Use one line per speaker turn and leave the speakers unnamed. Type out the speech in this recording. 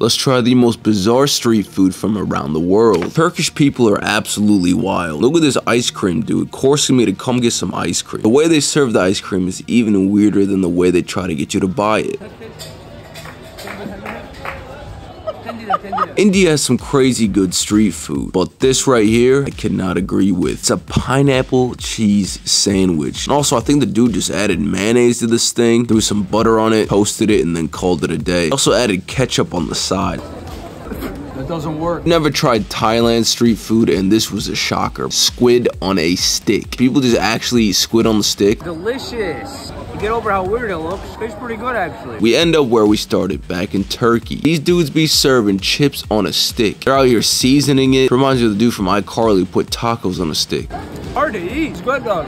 Let's try the most bizarre street food from around the world. Turkish people are absolutely wild. Look at this ice cream dude forcing me to come get some ice cream. The way they serve the ice cream is even weirder than the way they try to get you to buy it. India has some crazy good street food, but this right here, I cannot agree with. It's a pineapple cheese sandwich. And also, I think the dude just added mayonnaise to this thing, threw some butter on it, toasted it, and then called it a day. Also added ketchup on the side.
That doesn't work.
Never tried Thailand street food, and this was a shocker. Squid on a stick. People just actually eat squid on the stick.
Delicious. You get over how weird it looks. Tastes pretty good, actually.
We end up where we started, back in Turkey. These dudes be serving chips on a stick. They're out here seasoning it. Reminds me of the dude from iCarly who put tacos on a stick.
Hard to eat. It's good, though.